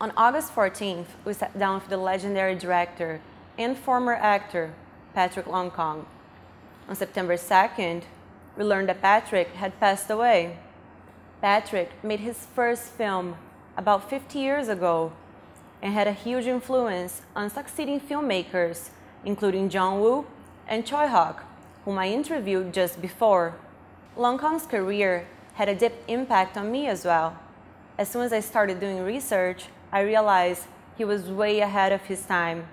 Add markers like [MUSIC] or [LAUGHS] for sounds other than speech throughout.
On August 14th, we sat down with the legendary director and former actor, Patrick Lung Kong. On September 2nd, we learned that Patrick had passed away. Patrick made his first film about 50 years ago and had a huge influence on succeeding filmmakers, including John Woo and Tsui Hark, whom I interviewed just before. Lung Kong's career had a deep impact on me as well. As soon as I started doing research, I realized he was way ahead of his time.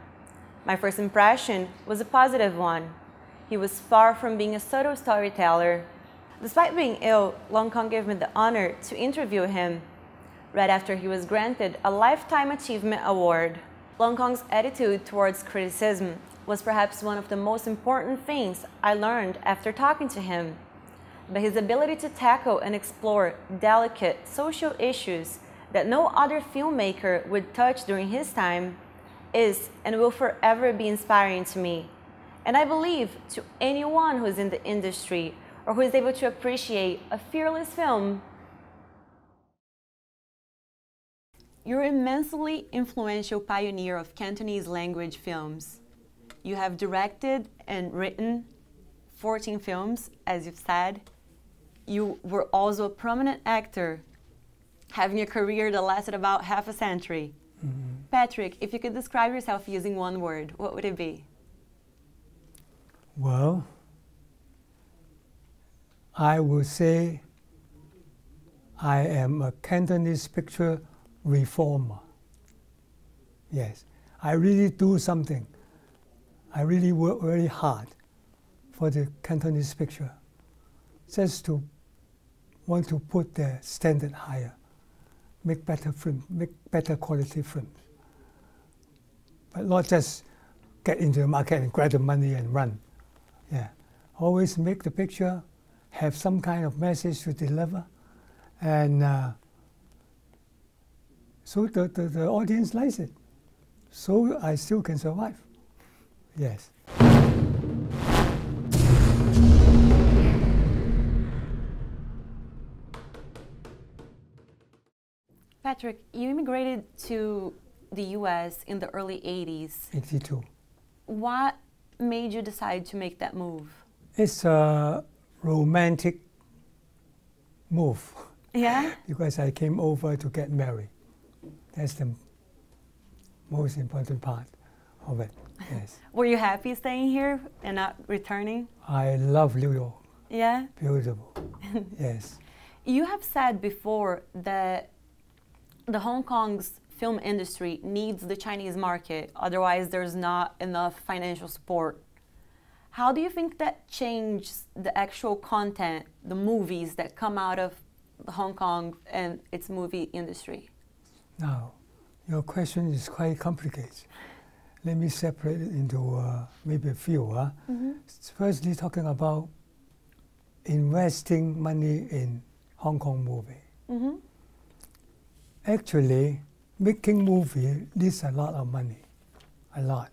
My first impression was a positive one. He was far from being a subtle storyteller. Despite being ill, Lung Kong gave me the honor to interview him right after he was granted a Lifetime Achievement Award. Lung Kong's attitude towards criticism was perhaps one of the most important things I learned after talking to him. But his ability to tackle and explore delicate social issues that no other filmmaker would touch during his time is and will forever be inspiring to me. And I believe to anyone who's in the industry or who is able to appreciate a fearless film You're immensely influential pioneer of Cantonese language films. You have directed and written 14 films, as you've said. You were also a prominent actor, having a career that lasted about half a century. Mm -hmm. Patrick, if you could describe yourself using one word, what would it be? Well, I would say I am a Cantonese picture reformer. Yes, I really do something. I really work very hard for the Cantonese picture, just to want to put the standard higher, make better films, make better quality films. But not just get into the market and grab the money and run. Yeah, always make the picture have some kind of message to deliver, and uh, so the, the, the audience likes it. So I still can survive. Yes. Patrick, you immigrated to the US in the early 80s. 82. What made you decide to make that move? It's a romantic move. [LAUGHS] Yeah? because I came over to get married. That's the most important part of it. [LAUGHS] Yes. Were you happy staying here and not returning? I love New York. Yeah. Beautiful. [LAUGHS] yes. You have said before that the Hong Kong's film industry needs the Chinese market, otherwise there's not enough financial support. How do you think that changed the actual content, the movies that come out of Hong Kong and its movie industry? Now, your question is quite complicated. Let me separate it into uh, maybe a few. Uh. Mm -hmm. Firstly, talking about investing money in Hong Kong movie. Mm -hmm. Actually, making movie needs a lot of money, a lot.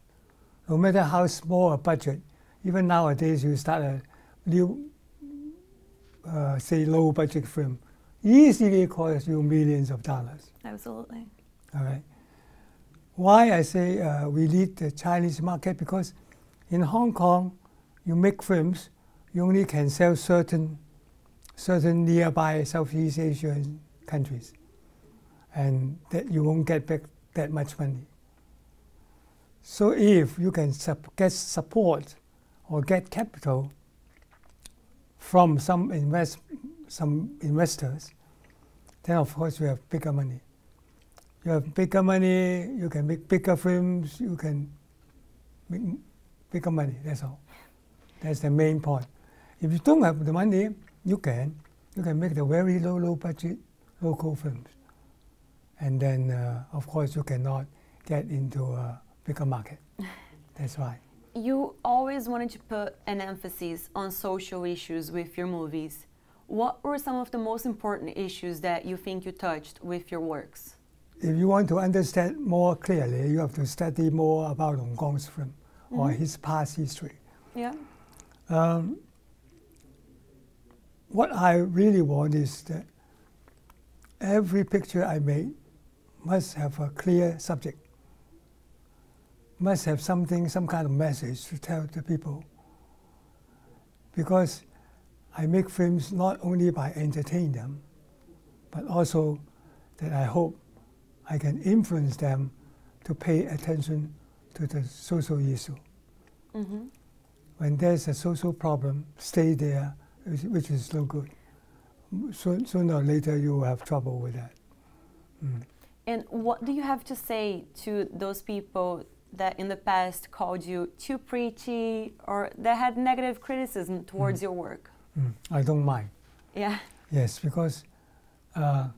No matter how small a budget, even nowadays you start a new, uh, say, low budget film, easily costs you millions of dollars. Absolutely. All right. Why I say uh, we need the Chinese market because in Hong Kong, you make films, you only can sell certain certain nearby Southeast Asian countries, and that you won't get back that much money. So if you can get support or get capital from some invest some investors, then of course you have bigger money you have bigger money, you can make bigger films, you can make bigger money, that's all. That's the main point. If you don't have the money, you can. You can make the very low, low budget local films. And then, uh, of course, you cannot get into a bigger market. [LAUGHS] That's why. You always wanted to put an emphasis on social issues with your movies. What were some of the most important issues that you think you touched with your works? if you want to understand more clearly, you have to study more about Lung Kong's film mm -hmm. or mm-hmm. his past history. Yeah. Um, what I really want is that every picture I make must have a clear subject, must have something, some kind of message to tell the people. Because I make films not only by entertaining them, but also that I hope I can influence them to pay attention to the social issue. Mm-hmm. When there's a social problem, stay there, which is no good. So, sooner or later, you will have trouble with that. Mm. And what do you have to say to those people that in the past called you too preachy or that had negative criticism towards mm. your work? Mm. I don't mind. Yeah. Yes, because uh,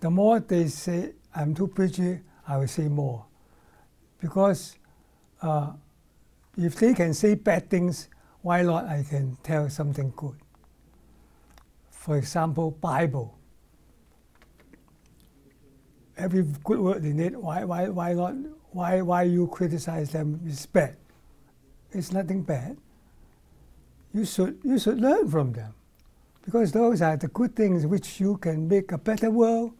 the more they say I'm too preachy, I will say more. Because uh, if they can say bad things, why not I can tell something good? For example, Bible. Every good word they it, why, why, why not? Why, why you criticize them is bad? It's nothing bad. You should, you should learn from them because those are the good things which you can make a better world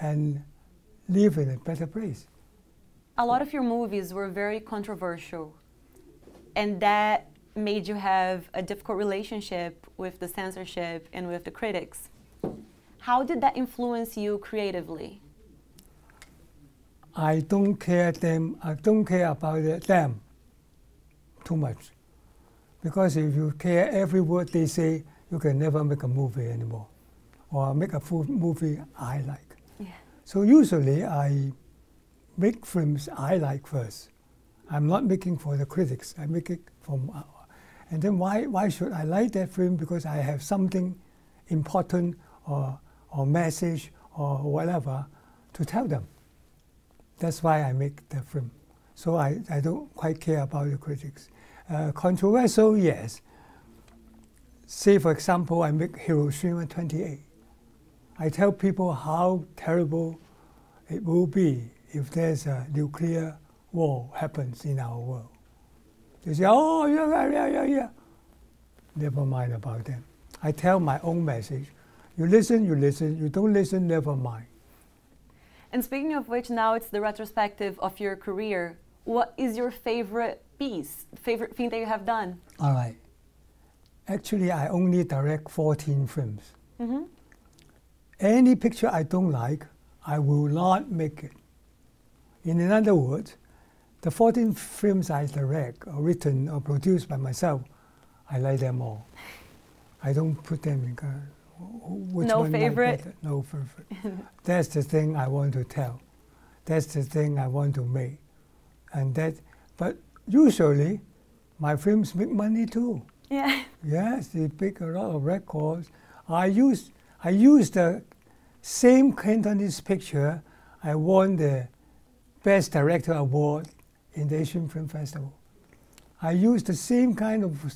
and live in a better place. A lot of your movies were very controversial, and that made you have a difficult relationship with the censorship and with the critics. How did that influence you creatively? I don't care them. I don't care about them too much, because if you care every word they say, you can never make a movie anymore, or make a full movie I like. Yeah. So usually I make films I like first. I'm not making for the critics. I make it for and then why, why should I like that film? Because I have something important or, or message or whatever to tell them. That's why I make the film. So I, I don't quite care about the critics. Uh, controversial, yes. Say, for example, I make Hiroshima 28. I tell people how terrible it will be if there's a nuclear war happens in our world. They say, oh, yeah, yeah, yeah, yeah. Never mind about them. I tell my own message. You listen, you listen. You don't listen, never mind. And speaking of which, now it's the retrospective of your career. What is your favorite piece, favorite thing that you have done? All right. Actually, I only direct 14 films. Mm-hmm. Any picture I don't like, I will not make it. In other words, the 14 films I direct or written or produced by myself, I like them all. I don't put them in which no favorite. No favorite. [LAUGHS] That's the thing I want to tell. That's the thing I want to make, and that. But usually, my films make money too. Yeah. [LAUGHS] Yes, they break a lot of records. I use I use the same Cantonese picture. I won the Best Director Award in the Asian Film Festival. I used the same kind of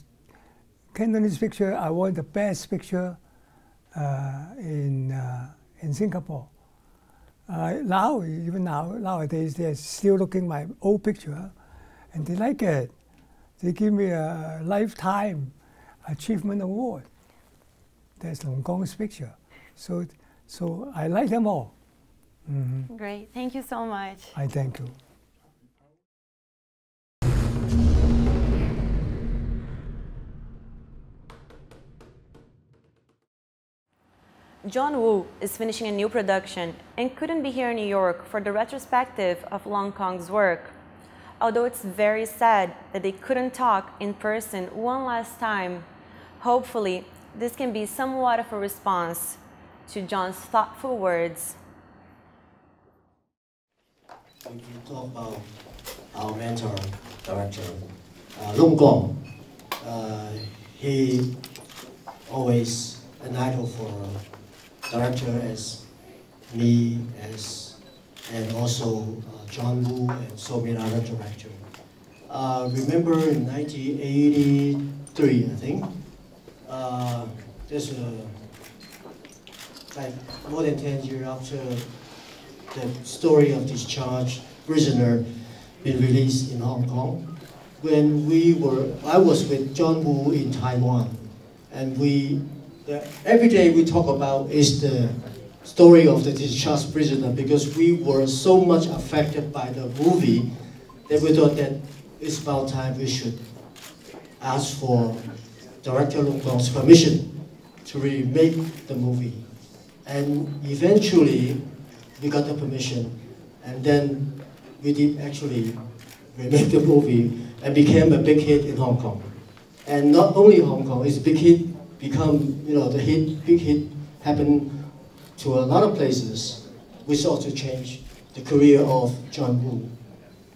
Cantonese picture. I won the best picture in, uh, in Singapore. Uh, now, even now, nowadays, they're still looking my old picture, and they like it. They give me a lifetime achievement award. That's Lung Kong's picture. So, so I like them all. Mm-hmm. Great. Thank you so much. I thank you. John Woo is finishing a new production and couldn't be here in New York for the retrospective of Lung Kong's work. Although it's very sad that they couldn't talk in person one last time, hopefully this can be somewhat of a response to John's thoughtful words. We can talk about our mentor, director, uh, Lung Kong. Uh, he always an idol for director as me, as and also uh, John Woo and so many other directors. Uh, remember in 1983, I think, uh, there's a, like more than 10 years after the story of discharge prisoner been released in Hong Kong. When we were, I was with John Woo in Taiwan, and we every day we talk about is the story of the discharged prisoner because we were so much affected by the movie that we thought that it's about time we should ask for director Lung Kong's permission to remake the movie. And eventually, we got the permission, and then we did actually remake the movie and became a big hit in Hong Kong. And not only Hong Kong, it's a big hit, become, you know, the hit, big hit happened to a lot of places, which also changed the career of John Woo.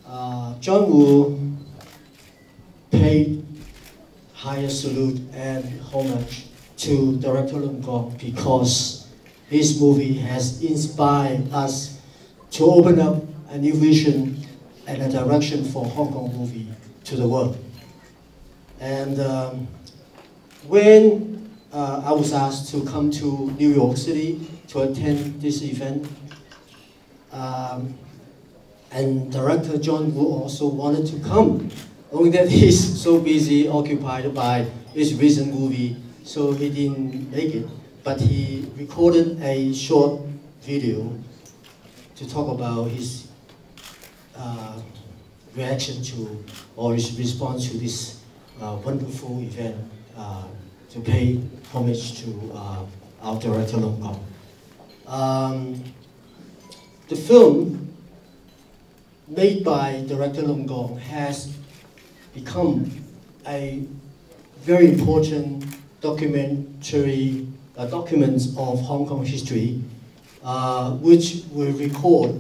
Uh, John Woo paid highest salute and homage to director Lung Kong because his movie has inspired us to open up a new vision and a direction for Hong Kong movie to the world. And um, when uh, I was asked to come to New York City to attend this event, um, and director John Woo also wanted to come, only that [LAUGHS] he's so busy, occupied by his recent movie, so he didn't make it. But he recorded a short video to talk about his uh, reaction to or his response to this uh, wonderful event uh, to pay homage to uh, our director Lung Kong. Um, the film made by director Lung Kong has become a very important documentary uh, documents of Hong Kong history, uh, which will record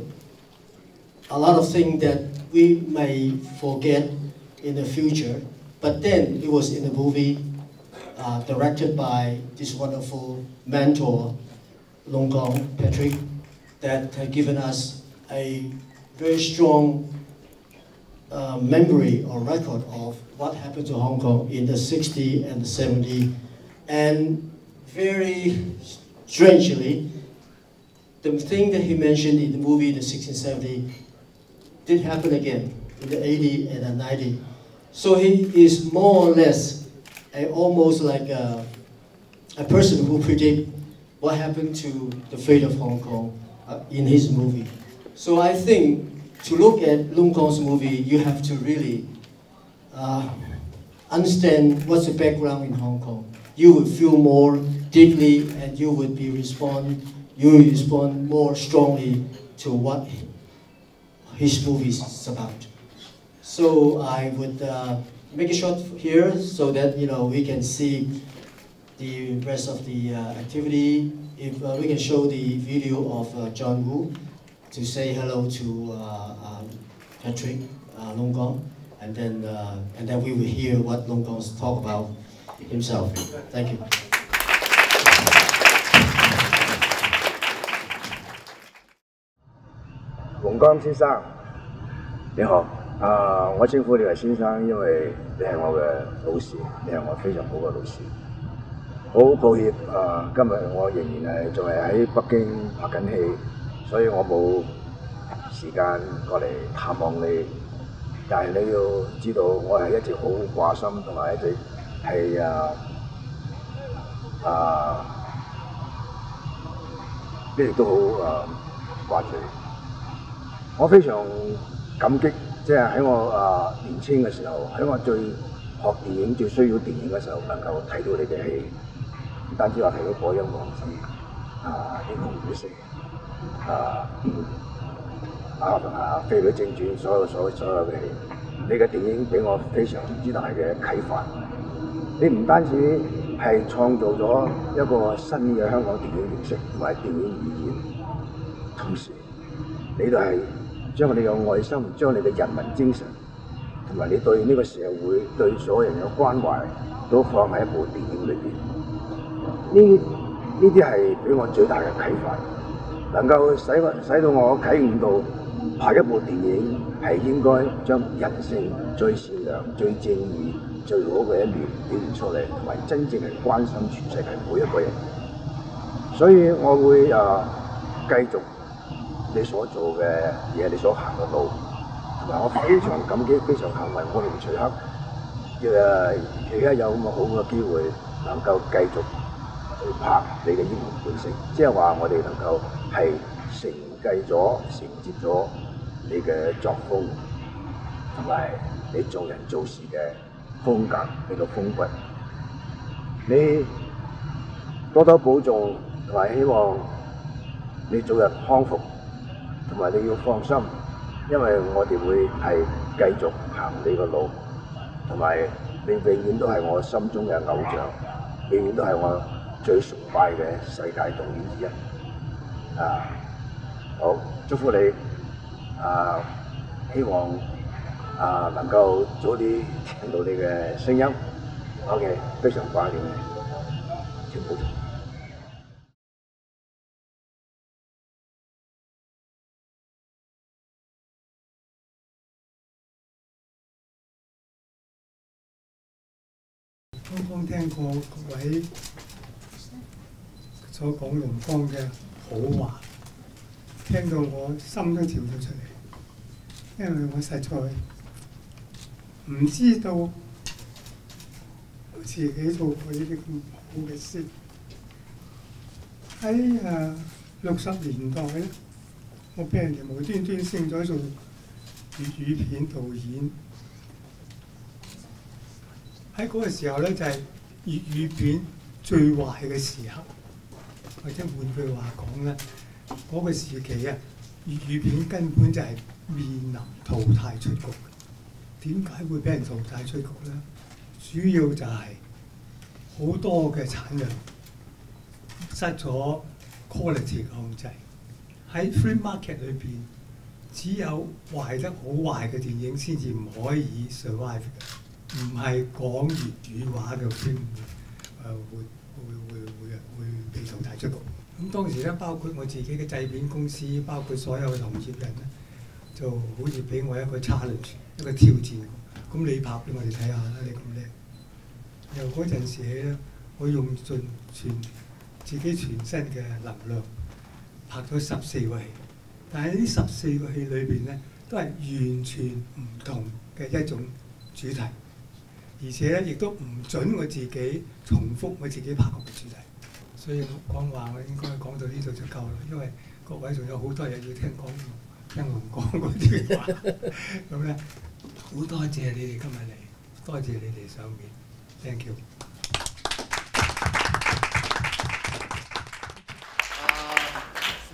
a lot of things that we may forget in the future. But then it was in the movie uh, directed by this wonderful mentor, Lung Kong Patrick, that had given us a very strong uh, memory or record of what happened to Hong Kong in the 60s and the 70s. And very strangely, the thing that he mentioned in the movie, in the 1670, did happen again in the 80s and the 90s. So he is more or less a, almost like a, a person who predict what happened to the fate of Hong Kong uh, in his movie. So I think to look at Lung Kong's movie, you have to really uh, understand what's the background in Hong Kong. You would feel more deeply and you would be respond, you respond more strongly to what his movie is about. So I would uh, make it short here so that you know we can see the rest of the uh, activity. If uh, we can show the video of uh, John Woo to say hello to uh, um, Patrick uh, Lung Kong, and then uh, and then we will hear what Lung Kong's talk about himself. Thank you. Lung Kong 先生，你好。啊、我稱呼你為先生，因為你係我嘅老師，你係我非常好嘅老師。好抱歉啊、今日我仍然係仲係喺北京拍緊戲，所以我冇時間過嚟探望你。但係你要知道，我係一直好掛心，同埋一直係啊啊，一直都好啊掛住你。我非常感激， 即係喺我啊年青嘅時候，喺我最學電影最需要電影嘅時候，能夠睇到你嘅戲，唔單止話睇到《火影王子》啊《英雄本色》啊啊啊《飛女正傳》所有所有所有嘅戲，你嘅電影俾我非常之大嘅啟發。你唔單止係創造咗一個新嘅香港電影形式同埋電影語言，同時你都係 將你嘅愛心、將你嘅人民精神，同埋你對呢個社會、對所有人嘅關懷，都放喺一部電影裏邊。呢呢啲係俾我最大嘅啟發，能夠使我使到我啟悟到拍一部電影係應該將人性最善良、最正義、最好嘅一面表現出嚟，同埋真正係關心全世界每一個人。所以我會誒、呃、繼續。 你所做嘅嘢，你所行嘅路，同埋我非常感激、非常幸運，我同徐克誒而家有咁嘅好嘅機會，能夠繼續 去拍你嘅英雄本色，即係話我哋能夠係承繼咗、承接咗你嘅作風同埋你做人做事嘅風格，你個風骨。你多多保重，同埋希望你早日康復， 同埋你要放心，因為我哋會係繼續行你個路，同埋你永遠都係我心中嘅偶像，永遠都係我最崇拜嘅世界導演之一。啊，好，祝福你啊！希望啊能夠早啲聽到你嘅聲音。OK，非常掛念你，請保 聽過各位所講龍方嘅好話，聽到我心都跳咗出嚟，因為我實在唔知道我自己做過呢啲咁好嘅事。喺誒六十年代咧，我俾人哋無端端升咗做粵語片導演。喺嗰個時候咧，就係、 粵語片最壞嘅時刻，或者換句話講咧，嗰、個時期啊，粵語片根本就係面臨淘汰出局。點解會俾人淘汰出局咧？主要就係好多嘅產量失咗 quality 嘅控制，喺 free market 裏邊，只有壞得好壞嘅電影先至唔可以 survive 嘅。 唔係講粵語話嘅 film 誒會會會會會被淘汰出局。咁當時咧，包括我自己嘅製片公司，包括所有嘅同業人咧，就好似俾我一個 challenge，一個挑戰。咁你拍俾我哋睇下啦，你咁叻。由嗰陣時起咧，我用盡全自己全身嘅能量拍咗十四個戲，但係呢十四個戲裏邊咧，都係完全唔同嘅一種主題。 而且咧，亦都唔準我自己重複我自己拍過嘅主題，所以我講話我應該講到呢度就夠啦，因為各位仲有好多嘢要聽講，聽我講嗰啲話，咁咧好多謝你哋今日嚟，多謝你哋上面，thank you。 Uh,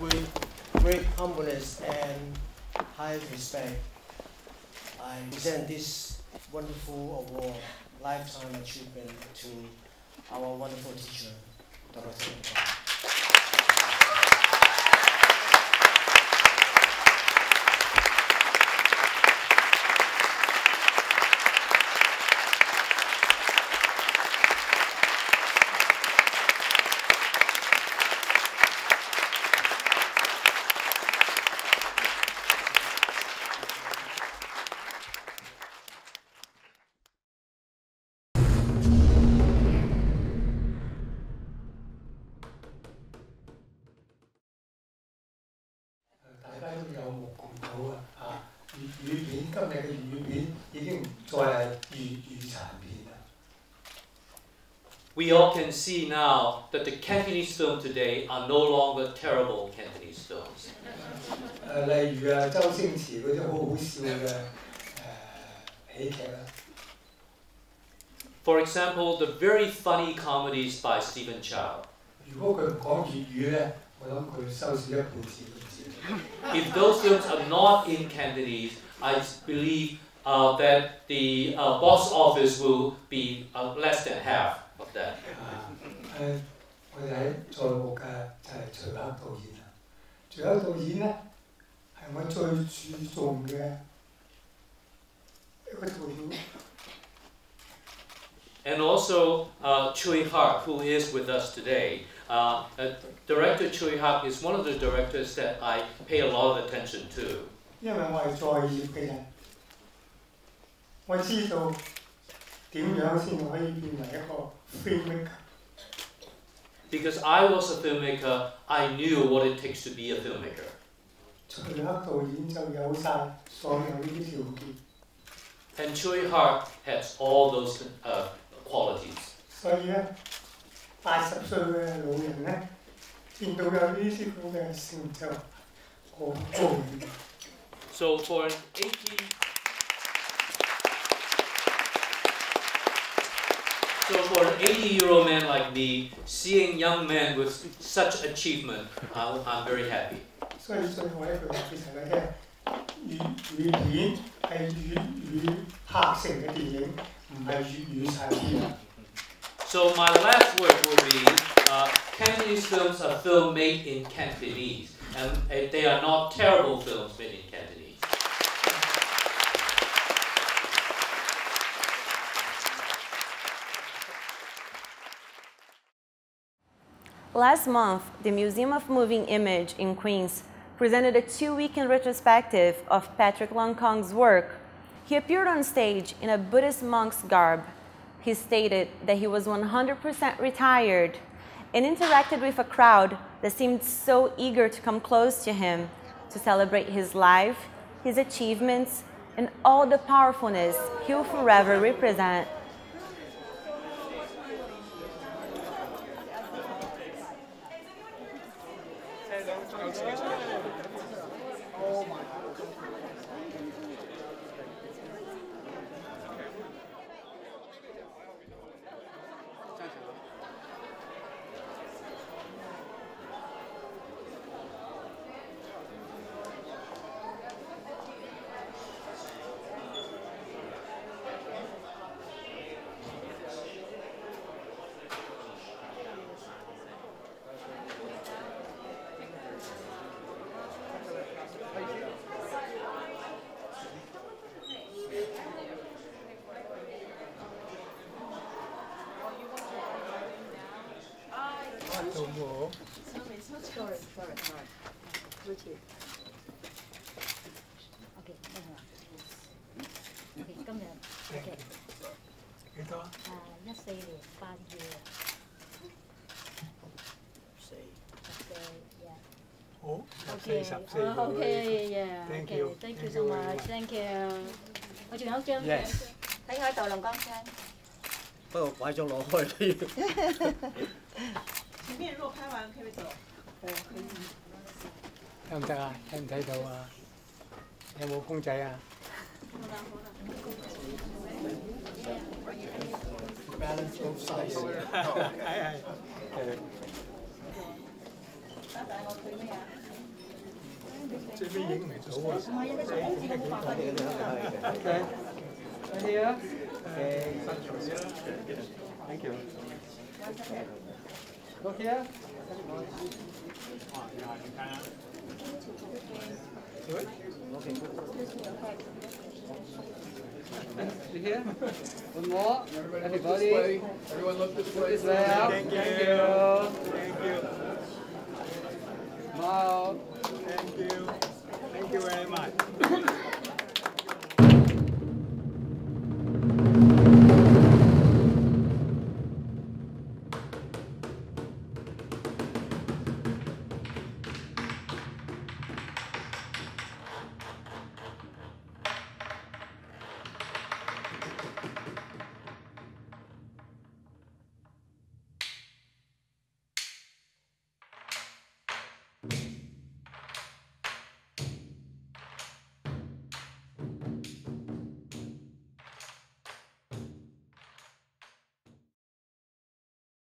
with great humbleness and high respect, I present this wonderful award, lifetime achievement to our wonderful teacher, Dr. We all can see now that the Cantonese films today are no longer terrible Cantonese films. 诶、例如啊，周星驰嗰啲好好笑嘅诶、喜剧啦， For example, the very funny comedies by Stephen Chow. 如果佢唔讲粤语咧，我谂佢收视一半至唔止。 If those films are not in Cantonese, I believe uh, that the uh, box office will be uh, less than half of that. 啊誒、我哋喺在幕嘅就係徐克導演啦。徐克導演咧係我最注重嘅一個導演。 And also uh, Chui Hark, who is with us today. Uh, uh, director Chui Hark is one of the directors that I pay a lot of attention to. 因為我係在業嘅人，我知道點樣先可以變為一個 filmmaker? Because I was a filmmaker, I knew what it takes to be a filmmaker. And Tsui Hark has all those uh, qualities. So for an 18 So for an 80 year old man like me, seeing young men with such achievement, I'm, I'm very happy. 所以最后一句话其实咧，粤语片系粤语拍成嘅电影，唔系粤语产片。 So my last word will be uh, Cantonese films are films made in Cantonese, and uh, they are not terrible films made in Cantonese. Last month, the Museum of Moving Image in Queens presented a two weekend retrospective of Patrick Lung Kong's work. He appeared on stage in a Buddhist monk's garb. He stated that he was 100% retired and interacted with a crowd that seemed so eager to come close to him to celebrate his life, his achievements, and all the powerfulness he will forever represent. Richard. OK，得啦。OK，今日 OK，幾多？誒一四年八月四十四日。好，十 OK，四十四啊個 OK，yeah， Thank you. OK，thank you Thank so you very much. much，thank you。我仲有張 Yes 睇我喺度龍江山。不過擺咗攞開都要。前面如果拍完可以走。 得唔得啊？睇唔睇到啊？有冇公仔啊？Balance both sides 系系诶。最尾影唔到啊！Okay. Right here. Okay. Thank you. Look here. You here? One more. Everybody. Everyone look this way. This way out. Thank you. Thank you. Smile. Thank you. Thank you very much.